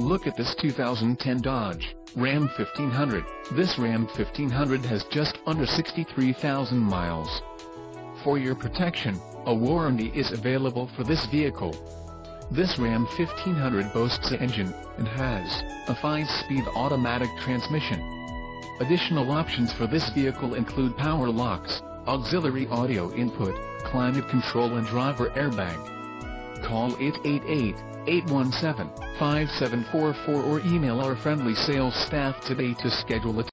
Look at this 2010 Dodge Ram 1500. This Ram 1500 has just under 63,000 miles. For your protection, a warranty is available for this vehicle. This Ram 1500 boasts an engine, and has, a 5-speed automatic transmission. Additional options for this vehicle include power locks, auxiliary audio input, climate control and driver airbag. Call 888-817-5744 or email our friendly sales staff today to schedule a